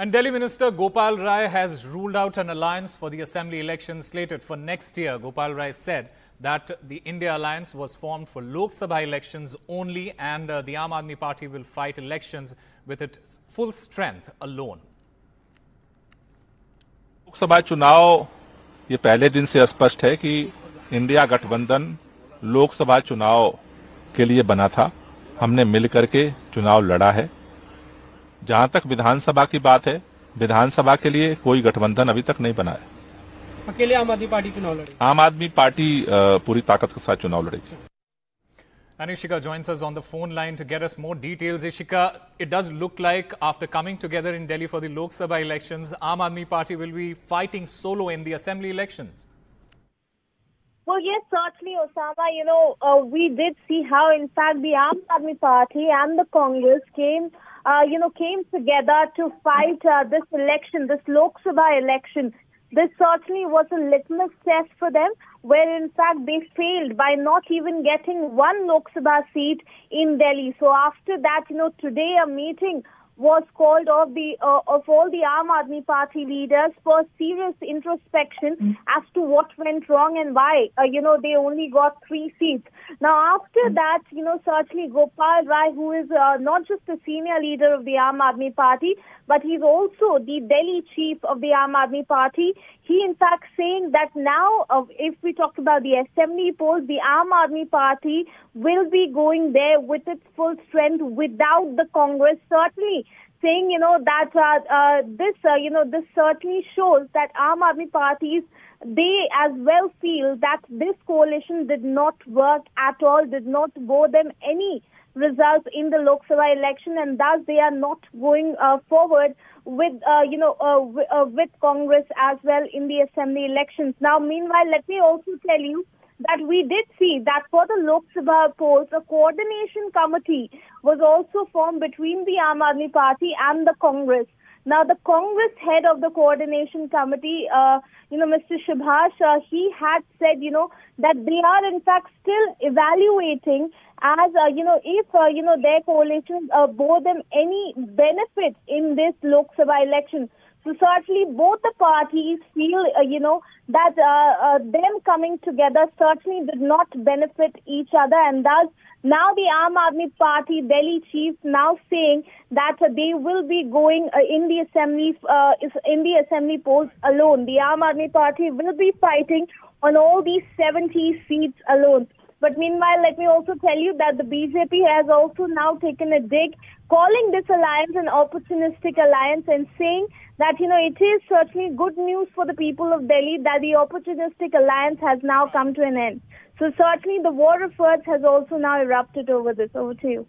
And Delhi Minister Gopal Rai has ruled out an alliance for the assembly elections slated for next year. Gopal Rai said that the India alliance was formed for Lok Sabha elections only and uh, the Aam Aadmi Party will fight elections with its full strength alone. Lok Sabha चुनाव ये पहले दिन से स्पष्ट है कि India गठबंधन लोकसभा चुनाव के लिए बना था हमने मिलकर के चुनाव लड़ा है जहाँ तक विधानसभा की बात है विधानसभा के लिए कोई गठबंधन अभी तक नहीं बना है अकेले आम आदमी पार्टी चुनाव लड़े आम आदमी पार्टी पूरी ताकत के साथ चुनाव लड़ेगी And Ishika joins us on the phone line to get us more details. Ishika, it does look like after coming together in Delhi for the Lok Sabha elections, Aam Aadmi Party will be fighting solo in the assembly elections. Well, yes, certainly, Osama. You know, uh, we did see how, in fact, the Aam Aadmi Party and the Congress came, uh, you know, came together to fight uh, this election, this Lok Sabha election. This certainly was a litmus test for them, where in fact they failed by not even getting one Lok Sabha seat in Delhi. So after that, you know, today a meeting was called of the uh, of all the Aam Aadmi Party leaders for serious introspection as to what went wrong and why. Uh, you know, they only got three seats. Now, after that, you know, certainly Gopal Rai, who is uh, not just a senior leader of the Aam Aadmi Party, but he's also the Delhi chief of the Aam Aadmi Party. He, in fact, saying that now, uh, if we talk about the assembly polls, the Aam Aadmi Party will be going there with its full strength without the Congress. Certainly, saying, you know, that uh, uh, this, uh, you know, this certainly shows that Aam Aadmi parties, they as well feel that this coalition did not work at all, did not go them any results in the Lok Sabha election, and thus they are not going uh, forward with, uh, you know, uh, w- uh, with Congress as well in the assembly elections. Now, meanwhile, let me also tell you that we did see that for the Lok Sabha polls, a coordination committee was also formed between the Aam Aadmi Party and the Congress. Now, the Congress head of the coordination committee, uh, you know, Mr. Subhash, uh, he had said, you know, that they are in fact still evaluating as, uh, you know, if, uh, you know, their coalition uh, bore them any benefit in this Lok Sabha election. Certainly both the parties feel, uh, you know, that uh, uh, them coming together certainly did not benefit each other and thus now the Aam Aadmi Party Delhi chief now saying that they will be going uh, in the assembly uh, in the assembly polls alone. The Aam Aadmi Party will be fighting on all these 70 seats alone. But meanwhile, let me also tell you that the BJP has also now taken a dig, calling this alliance an opportunistic alliance and saying that, you know, it is certainly good news for the people of Delhi that the opportunistic alliance has now come to an end. So certainly the war of words has also now erupted over this. Over to you.